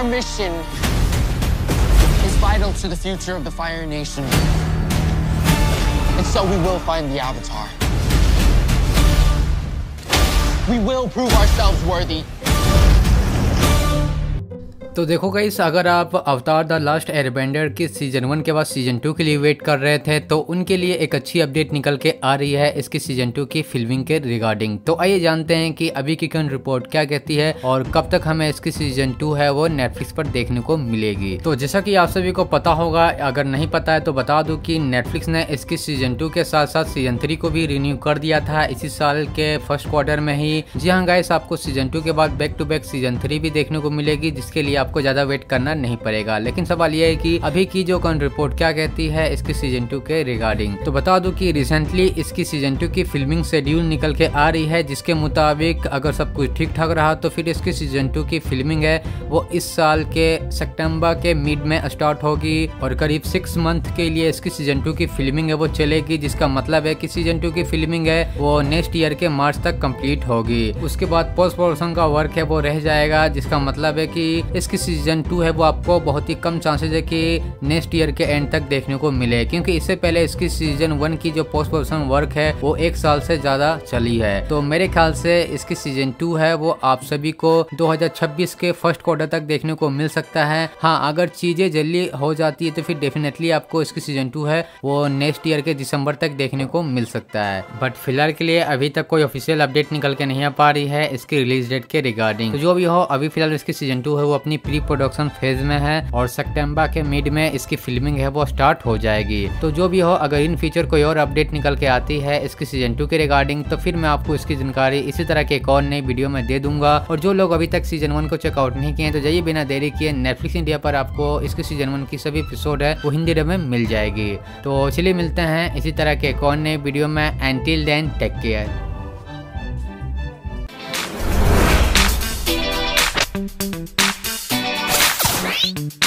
Our mission is vital to the future of the Fire Nation. And so we will find the Avatar. We will prove ourselves worthy. तो देखो guys अगर आप Avatar the last Airbender के season one के बाद season two के लिए wait कर रहे थे तो उनके लिए एक अच्छी अपडेट निकल के आ रही है इसकी सीज़न टू की फिल्मिंग के रिगार्डिंग तो आइए जानते हैं कि अभी की कन रिपोर्ट क्या कहती है और कब तक हमें इसकी सीज़न टू है वो नेटफ्लिक्स पर देखने को मिलेगी. तो जैसा की आप सभी को पता होगा, अगर नहीं पता है तो बता दू की नेटफ्लिक्स ने इसकी सीज़न टू के साथ साथ सीज़न थ्री को भी रिन्यू कर दिया था इसी साल के फ़र्स्ट क्वार्टर में ही. जी हाँ गाइस आपको सीज़न टू के बाद back to back season three भी देखने को मिलेगी, जिसके लिए आपको ज़्यादा वेट करना नहीं पड़ेगा। लेकिन सवाल यह है कि अभी की जो कौन रिपोर्ट क्या कहती है इसकी सीज़न टू के रिगार्डिंग तो बता दूँ कि रिसेंटली इसकी सीज़न टू की फिल्मिंग शेड्यूल निकल के आ रही है, जिसके मुताबिक अगर सब कुछ ठीक ठाक रहा तो फिर इसकी सीज़न टू की फिल्मिंग है, वो इस साल के सितंबर के मिड में स्टार्ट होगी और करीब सिक्स मंथ के लिए इसकी सीज़न टू की फिल्मिंग है, वो चलेगी, जिसका मतलब है कि सीज़न टू की फिल्मिंग है, वो नेक्स्ट ईयर के मार्च तक कंप्लीट होगी। उसके बाद पोस्ट प्रोडक्शन का वर्क है, वो रह जाएगा, जिसका मतलब है कि इसकी सीज़न टू है, वो आपको बहुत ही कम चांसेस है कि नेक्स्ट ईयर के एंड तक देखने को मिले। क्योंकि इससे पहले इसकी सीज़न वन की जो पोस्ट प्रोडक्शन वर्क है, वो एक साल से ज़्यादा चली है। तो मेरे ख्याल से इसकी सीज़न टू है, वो आप सभी को 2026 के फ़र्स्ट क्वार्टर तक देखने को मिल सकता है। हाँ अगर चीज़ें जल्दी हो जाती है तो फिर डेफिनेटली आपको इसकी सीज़न टू है, वो नेक्स्ट ईयर के दिसंबर तक देखने को मिल सकता है। बट फ़िलहाल के लिए अभी तक कोई ऑफिशियल अपडेट निकल के नहीं आ पा रही है, इसकी रिलीज़ डेट के रिगार्डिंग तो जो भी हो, अभी फ़िलहाल इसकी सीज़न टू है, वो अपनी प्री प्रोडक्शन फ़ेज़ में है और सितंबर के मिड में इसकी फिल्मिंग है, वो स्टार्ट हो जाएगी। तो जो भी हो, अगर इन फ्यूचर कोई और अपडेट निकल के आती है इसकी सीज़न टू के रिगार्डिंग तो फिर मैं आपको इसकी जानकारी इसी तरह के एक और नई वीडियो में दे दूँगा। और जो लोग अभी तक सीज़न वन को चेकआउट नहीं किए तो जाइए बिना देरी किए नेटफ्लिक्स इंडिया पर आपको इसकी सीज़न वन की सभी एपिसोड है, वो हिंदी में मिल जाएगी। तो चलिए मिलते हैं इसी तरह के एक और नए वीडियो में। Until then take care Bye.